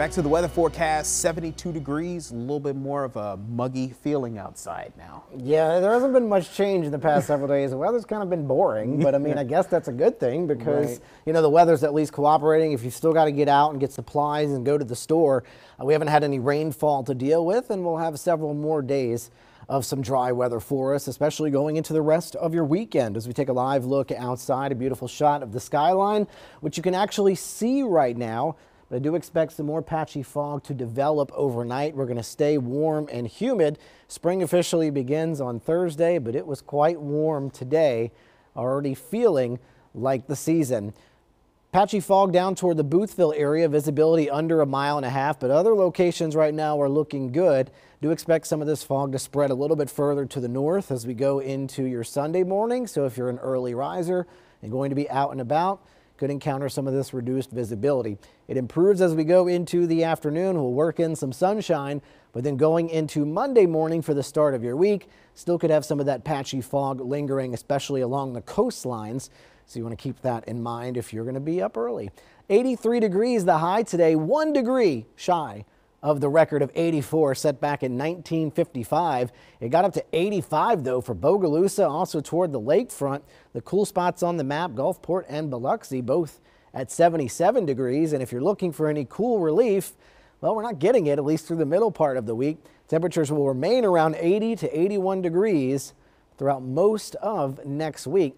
Back to the weather forecast 72 degrees, a little bit more of a muggy feeling outside now. Yeah, there hasn't been much change in the past several days. The weather's kind of been boring, but I mean, I guess that's a good thing because, right. you know, the weather's at least cooperating. If you've still got to get out and get supplies and go to the store, uh, we haven't had any rainfall to deal with, and we'll have several more days of some dry weather for us, especially going into the rest of your weekend. As we take a live look outside, a beautiful shot of the skyline, which you can actually see right now. But I do expect some more patchy fog to develop overnight. We're going to stay warm and humid. Spring officially begins on Thursday, but it was quite warm today, already feeling like the season. Patchy fog down toward the Boothville area, visibility under a mile and a half, but other locations right now are looking good. Do expect some of this fog to spread a little bit further to the north as we go into your Sunday morning. So if you're an early riser and going to be out and about, could encounter some of this reduced visibility. It improves as we go into the afternoon. We'll work in some sunshine, but then going into Monday morning for the start of your week, still could have some of that patchy fog lingering, especially along the coastlines. So you want to keep that in mind if you're going to be up early. 83 degrees the high today, one degree shy of the record of 84 set back in 1955. It got up to 85 though for Bogalusa, also toward the lakefront. The cool spots on the map, Gulfport and Biloxi, both at 77 degrees. And if you're looking for any cool relief, well, we're not getting it, at least through the middle part of the week. Temperatures will remain around 80 to 81 degrees throughout most of next week.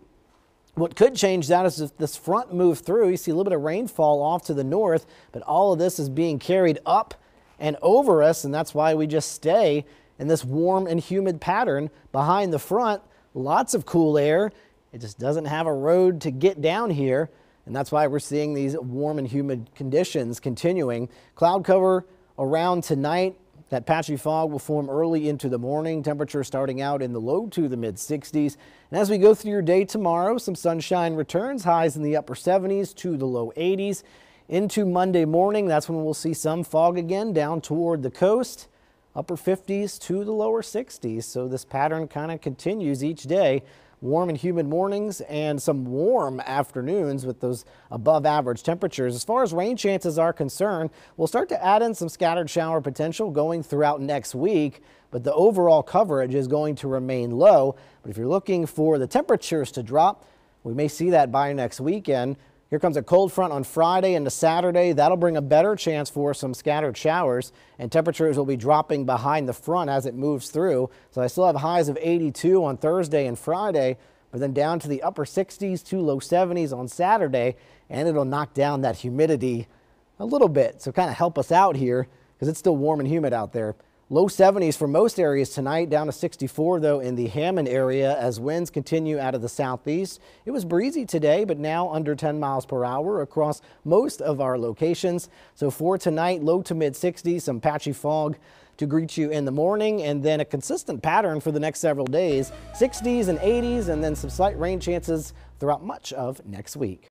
What could change that is if this front moves through, you see a little bit of rainfall off to the north, but all of this is being carried up and over us, and that's why we just stay in this warm and humid pattern behind the front. Lots of cool air. It just doesn't have a road to get down here, and that's why we're seeing these warm and humid conditions continuing. Cloud cover around tonight. That patchy fog will form early into the morning. Temperature starting out in the low to the mid 60s. And as we go through your day tomorrow, some sunshine returns, highs in the upper 70s to the low 80s. Into Monday morning, that's when we'll see some fog again down toward the coast, upper 50s to the lower 60s. So this pattern kind of continues each day. Warm and humid mornings and some warm afternoons with those above average temperatures. As far as rain chances are concerned, we'll start to add in some scattered shower potential going throughout next week, but the overall coverage is going to remain low. But if you're looking for the temperatures to drop, we may see that by next weekend. Here comes a cold front on Friday into Saturday. That'll bring a better chance for some scattered showers, and temperatures will be dropping behind the front as it moves through. So I still have highs of 82 on Thursday and Friday, but then down to the upper 60s to low 70s on Saturday, and it'll knock down that humidity a little bit. So kind of help us out here because it's still warm and humid out there. Low 70s for most areas tonight, down to 64 though in the Hammond area as winds continue out of the southeast. It was breezy today, but now under 10 miles per hour across most of our locations. So for tonight, low to mid 60s, some patchy fog to greet you in the morning and then a consistent pattern for the next several days 60s and 80s and then some slight rain chances throughout much of next week.